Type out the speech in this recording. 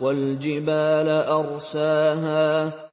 وَالْجِبَالَ أَرْسَاهَا